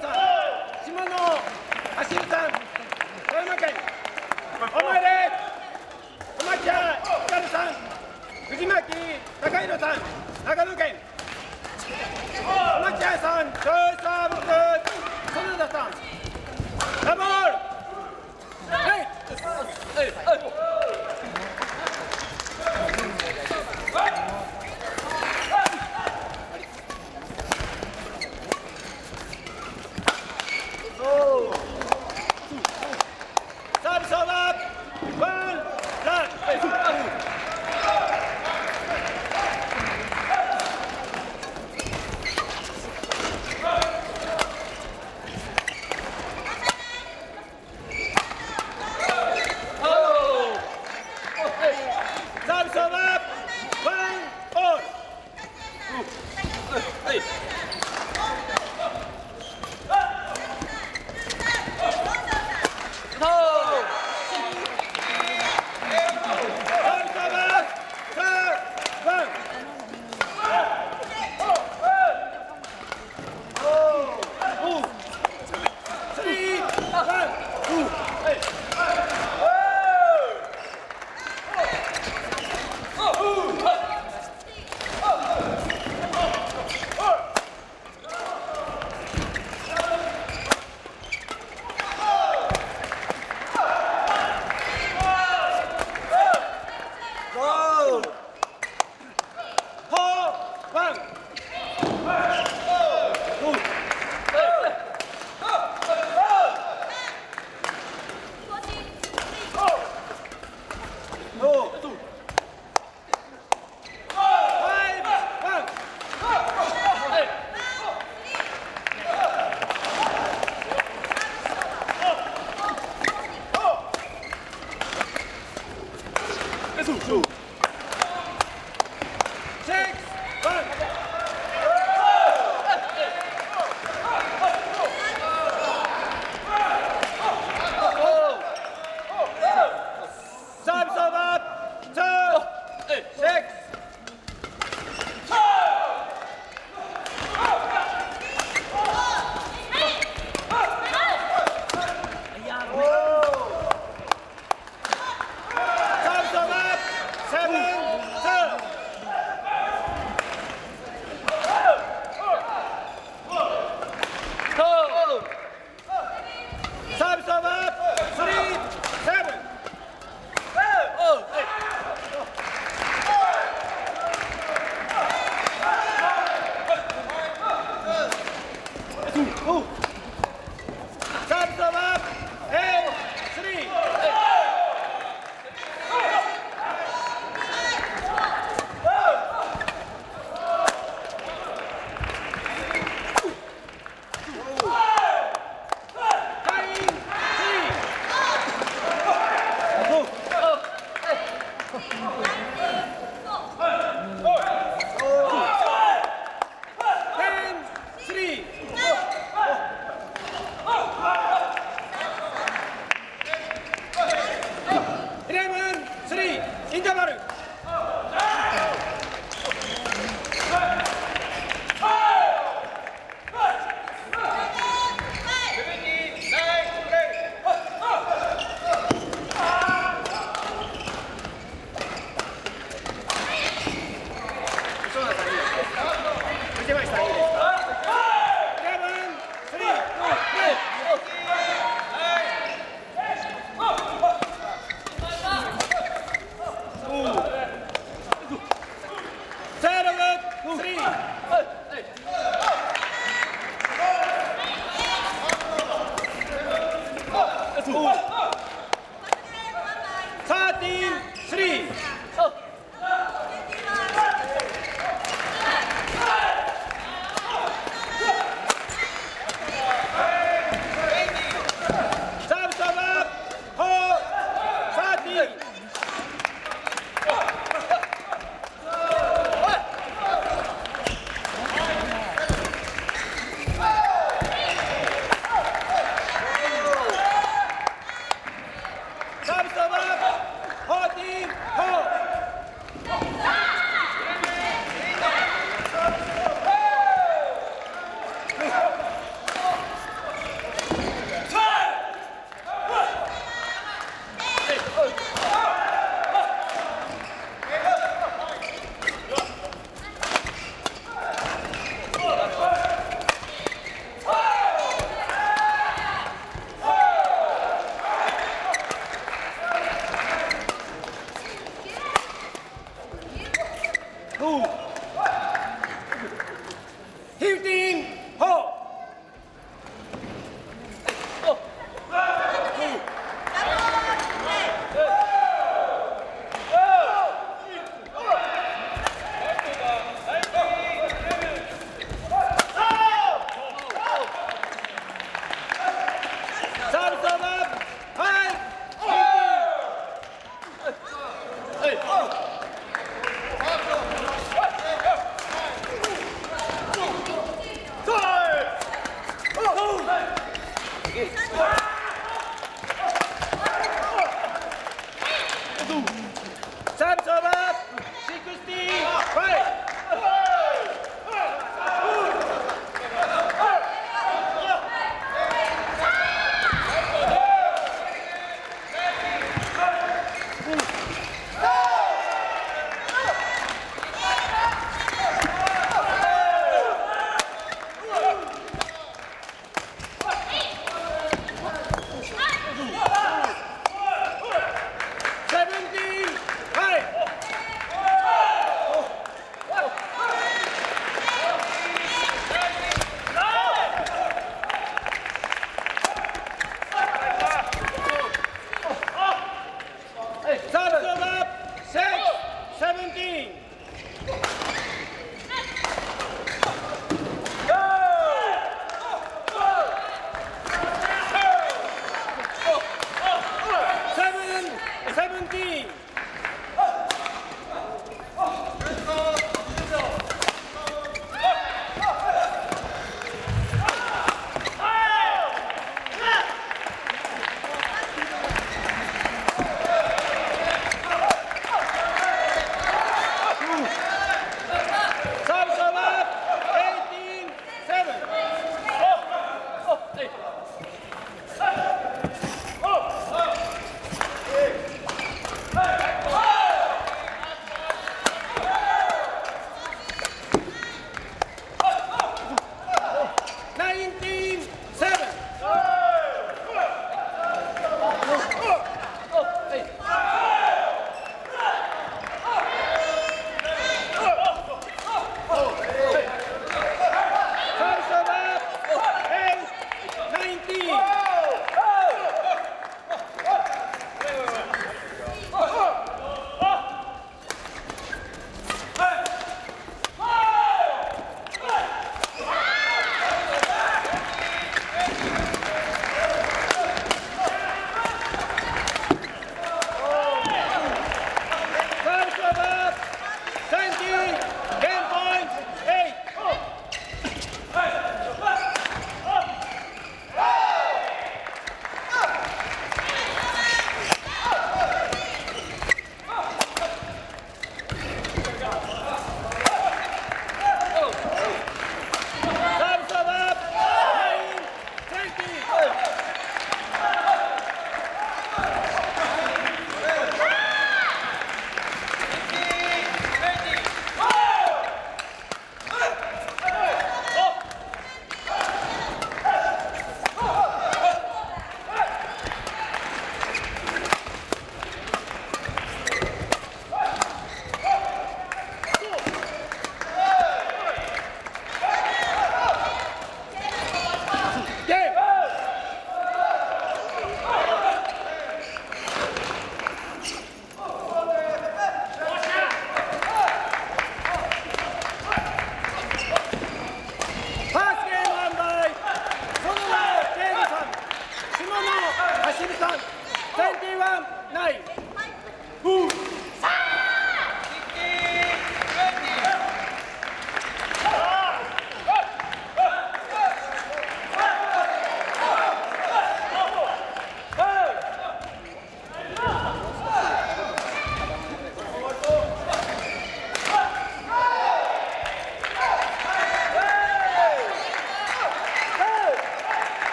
さん下野走るさん富山県お前で小牧屋光さん藤巻高弘さん長野県小牧屋さん豊さん園田さんダブルはいはい Ooh. Move. Edu. Samson.